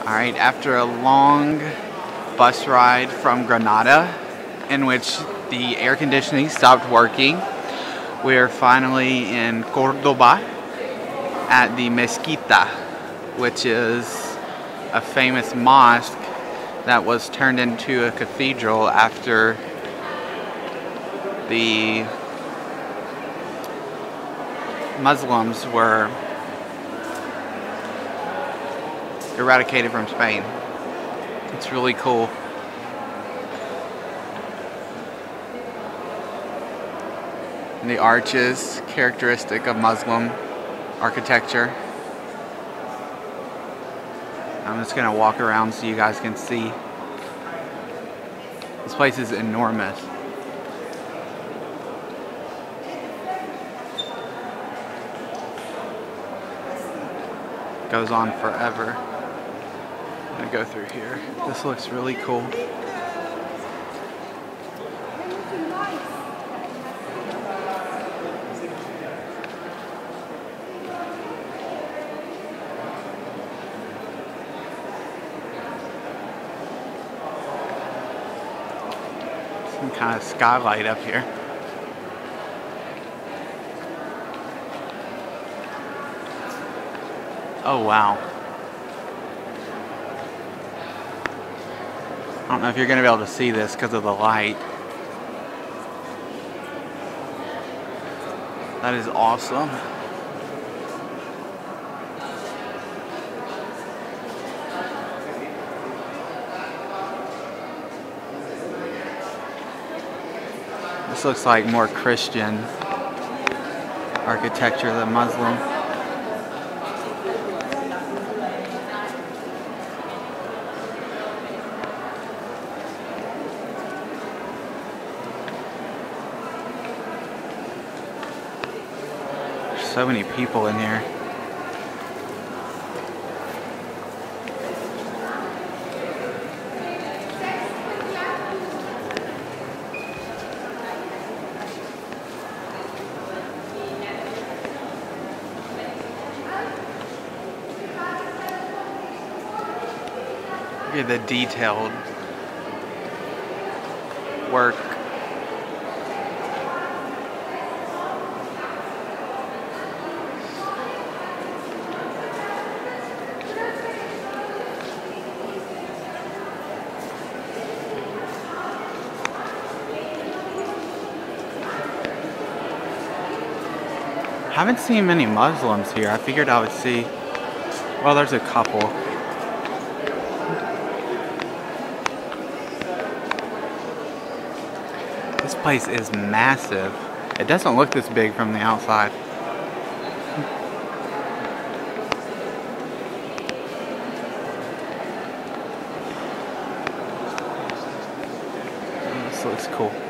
Alright, after a long bus ride from Granada, in which the air conditioning stopped working, we are finally in Cordoba at the Mezquita, which is a famous mosque that was turned into a cathedral after the Muslims were eradicated from Spain. It's really cool. And the arches, characteristic of Muslim architecture. I'm just gonna walk around so you guys can see. This place is enormous. Goes on forever. Gonna go through here. This looks really cool. Some kind of skylight up here. Oh wow. I don't know if you're going to be able to see this because of the light. That is awesome. This looks like more Christian architecture than Muslim. There's so many people in here. Look at the detailed work. Haven't seen many Muslims here. I figured I would see. Well, there's a couple. This place is massive. It doesn't look this big from the outside. This looks cool.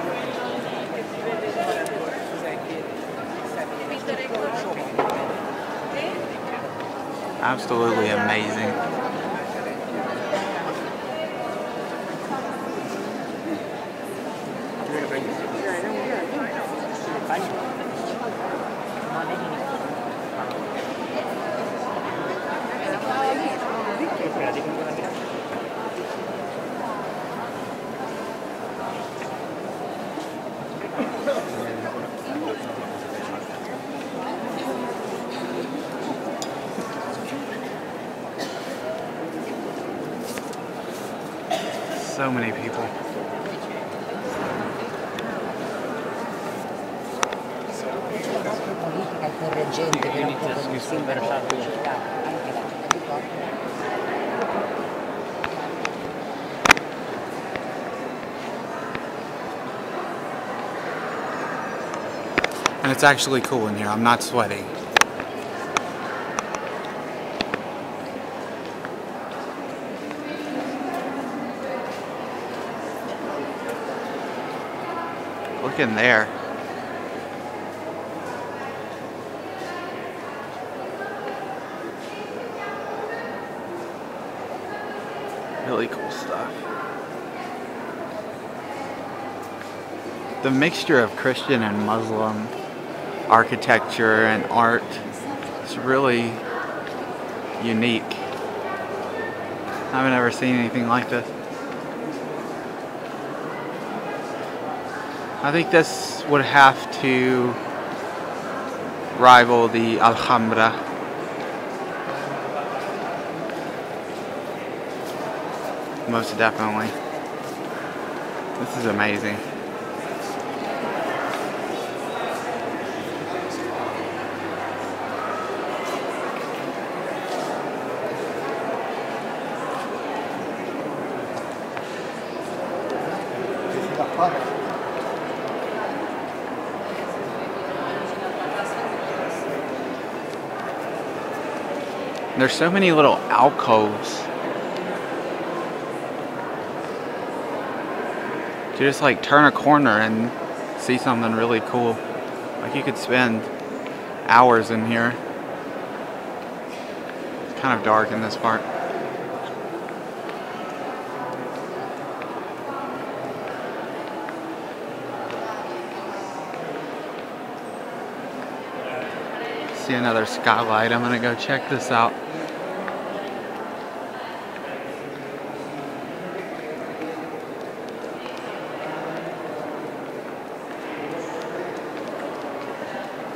Absolutely amazing. Città di Cordoba. And it's actually cool in here. I'm not sweating. Look in there. Really cool stuff. The mixture of Christian and Muslim architecture and art is really unique. I haven't ever seen anything like this. I think this would have to rival the Alhambra. Most definitely. This is amazing. There's so many little alcoves. You just like turn a corner and see something really cool. Like you could spend hours in here. It's kind of dark in this part. See another skylight. I'm gonna go check this out.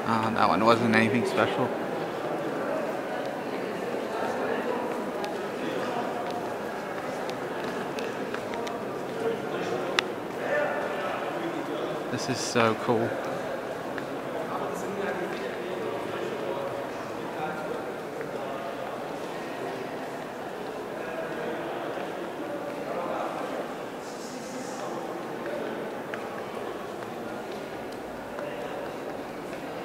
Uh, that one wasn't anything special. This is so cool.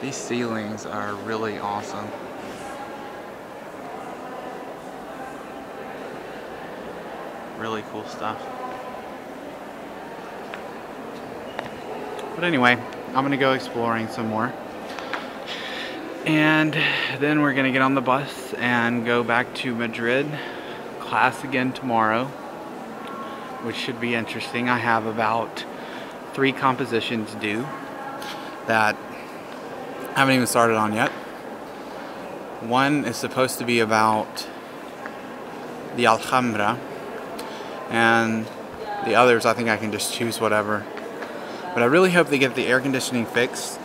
These ceilings are really awesome. Really cool stuff. But anyway, I'm gonna go exploring some more. And then we're gonna get on the bus and go back to Madrid. Class again tomorrow, which should be interesting. I have about three compositions due that haven't even started on yet. One is supposed to be about the Alhambra, and the others I think I can just choose whatever. But I really hope they get the air conditioning fixed,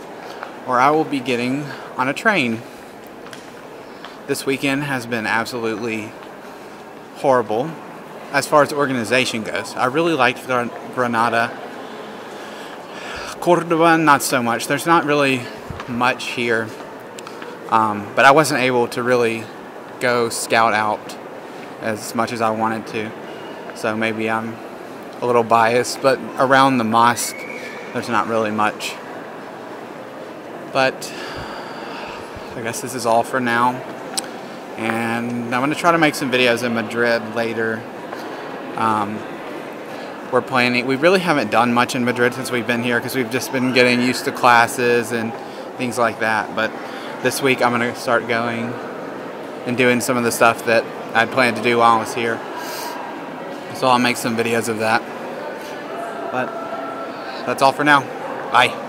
or I will be getting on a train. This weekend has been absolutely horrible as far as organization goes. I really liked Granada. Cordoba, not so much. There's not really much here. Um, but I wasn't able to really go scout out as much as I wanted to. So maybe I'm a little biased, but around the mosque, there's not really much. But I guess this is all for now. And I'm going to try to make some videos in Madrid later. Um, we're planning, we really haven't done much in Madrid since we've been here because we've just been getting used to classes and things like that. But this week I'm going to start going and doing some of the stuff that I'd planned to do while I was here. So I'll make some videos of that. But that's all for now. Bye.